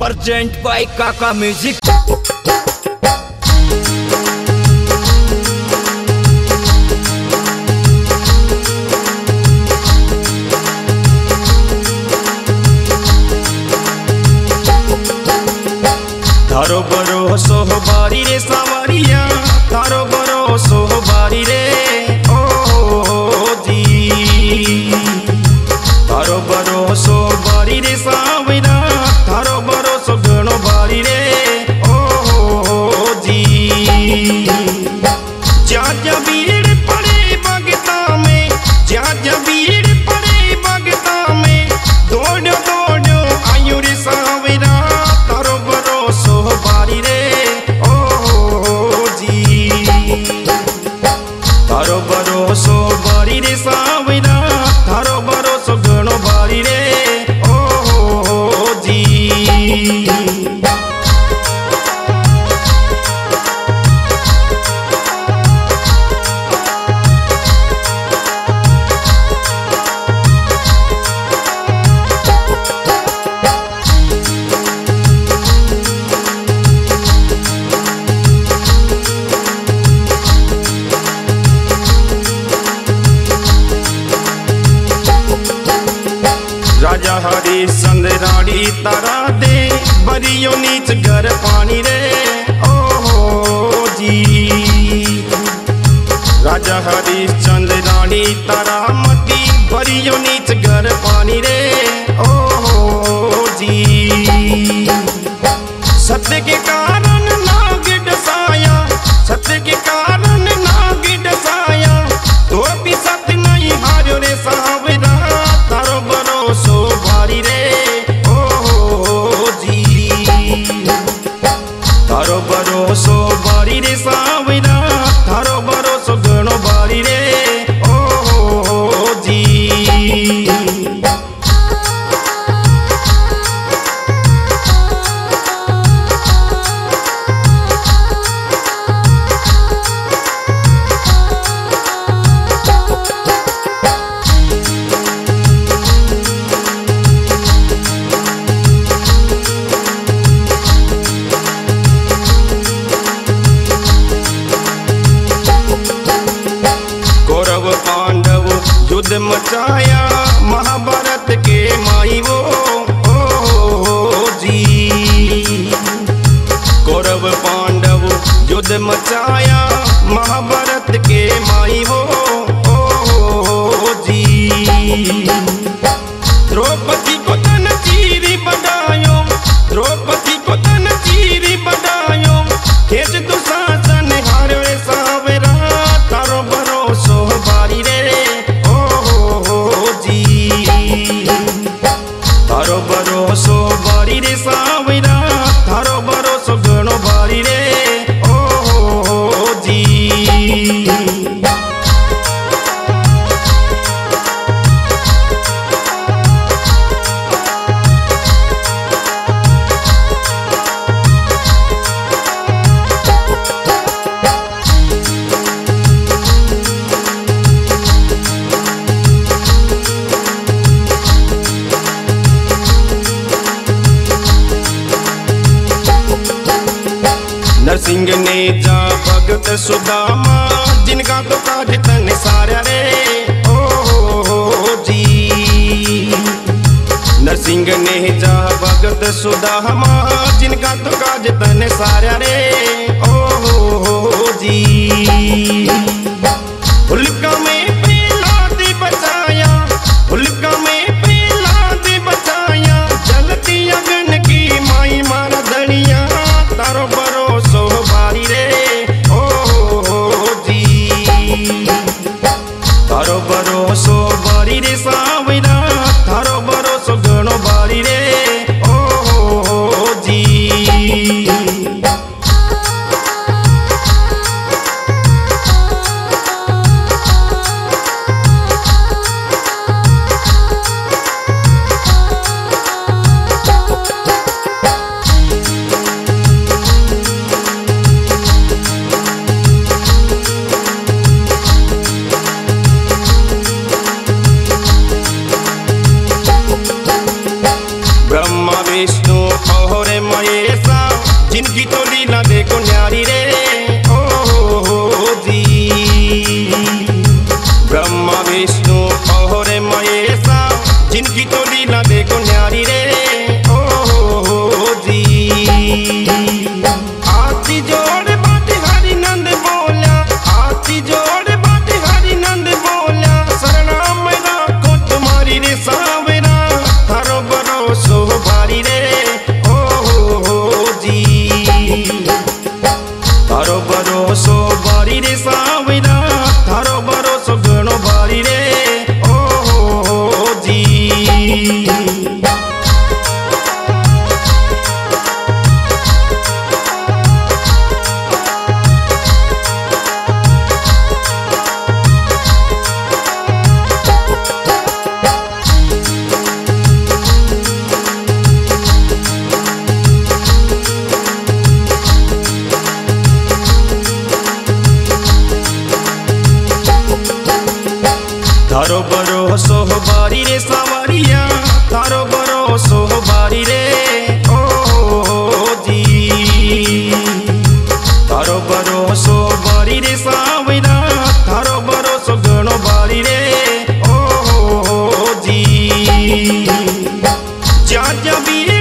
Present बाई काका music हरी संदराड़ी तारा दे बरियो नीच घर पानी रे ओ हो जी राजा हरिश्चंद्र रानी तारा मती बरियो नीच घर पानी रे मचाया, महाभारत के माई वो ओ जी। कौरव पांडव युद्ध मचाया, महाभारत के माई वो सिंह ने जा भगत सुदामा जिनका तो काज तन सारा रे। ओ, हो ओ जी। नरसिंह ने जा भगत सुदामा जिनका तो काज तन सारा रे। ओ 家家比。